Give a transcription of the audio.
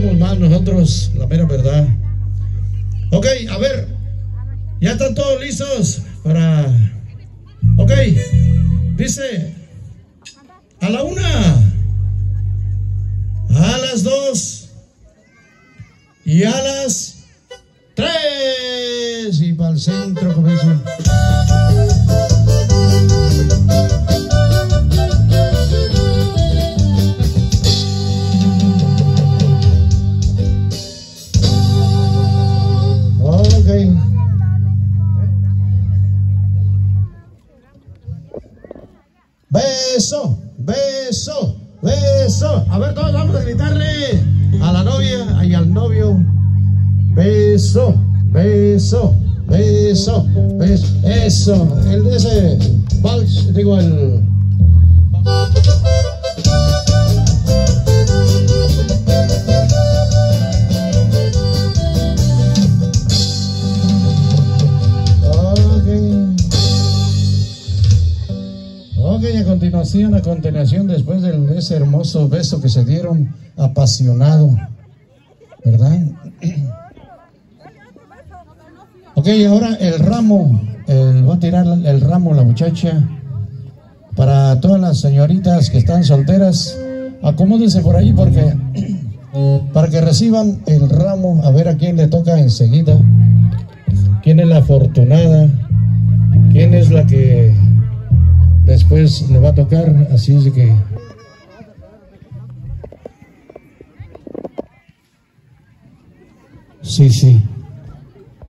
nosotros, la mera verdad. Ok, a ver, ya están todos listos para... Ok, dice, a la una, a las dos y a las tres y para el centro, como Beso, beso, beso. A ver, todos vamos a gritarle a la novia y al novio. Beso, beso, beso, beso. Eso, el ese vals, digo el. Continuación, a continuación, después de ese hermoso beso que se dieron, apasionado, ¿verdad? Ok, ahora el ramo, el, va a tirar el ramo la muchacha. Para todas las señoritas que están solteras, acomódense por ahí porque para que reciban el ramo, a ver a quién le toca enseguida, quién es la afortunada, quién es la que después le va a tocar, así es que sí, sí.